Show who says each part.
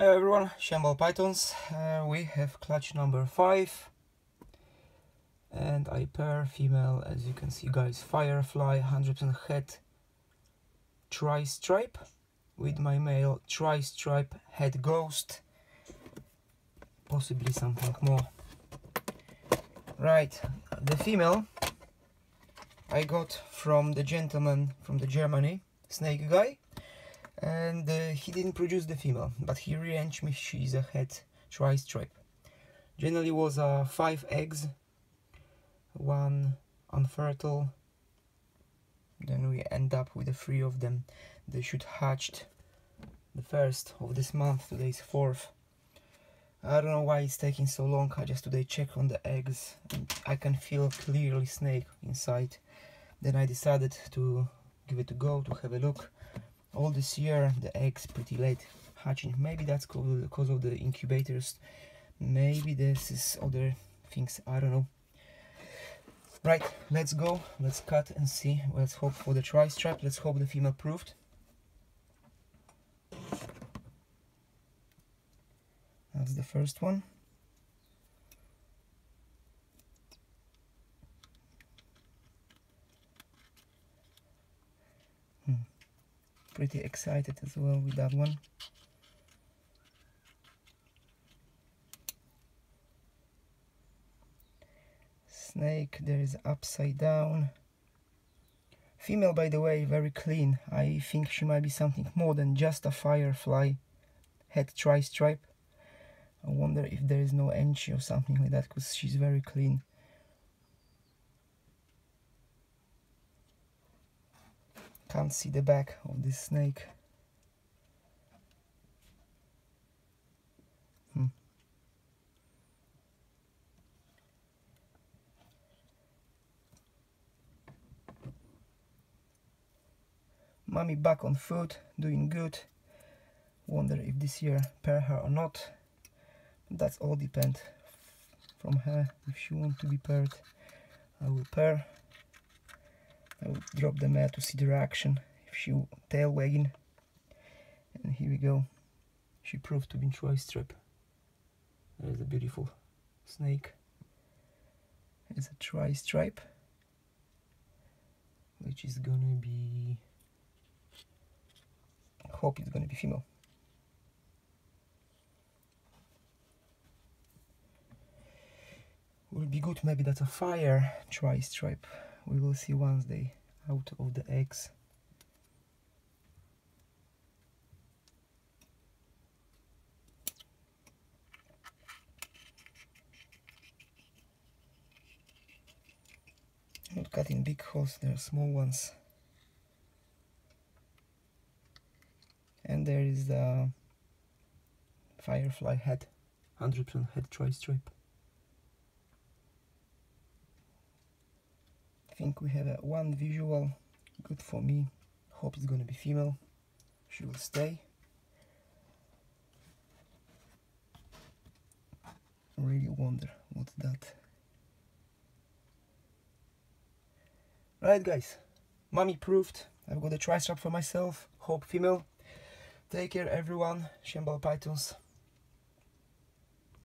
Speaker 1: Hi everyone, Shambal Pythons. Uh, we have clutch number 5 and I pair female as you can see guys Firefly 100% het tri-stripe. With my male tri-stripe het ghost. Possibly something more. Right. The female I got from the gentleman from the Germany snake guy and uh, he didn't produce the female but he rearranged me. She's a het tri-stripe generally was uh, five eggs one unfertile. Then we end up with the three of them. They should hatched the first of this month today is fourth. I don't know why it's taking so long. I just today check on the eggs I can feel clearly snake inside. Then I decided to give it a go to have a look all this year the eggs pretty late hatching. Maybe that's because of the incubators. Maybe this is other things i don't know. Right let's go. Let's cut and see. Let's hope for the tri stripe let's hope the female proved. That's the first one pretty excited as well with that one. Snake, there is upside down. Female, by the way, very clean. I think she might be something more than just a firefly het tri-stripe. I wonder if there is no enchi or something like that because she's very clean. Can't see the back of this snake. Hmm. Mommy back on foot, doing good. Wonder if this year pair her or not. That's all depend from her. If she want to be paired, I will pair. I will drop the mare to see the reaction. If she tail wagging and here we go. She proved to be a tri-stripe there is a beautiful snake. It's a tri-stripe which is gonna be I hope it's gonna be female. Will be good maybe that's a fire tri-stripe we will see once they out of the eggs. Not cutting big holes there are small ones. And there is the firefly het. 100% het tri-stripe think we have a one visual good for me. Hope it's gonna be female. She will stay. Really wonder what's that. Right guys. Mommy proved. I've got a tri-stripe for myself. Hope female. Take care everyone. Shambal Pythons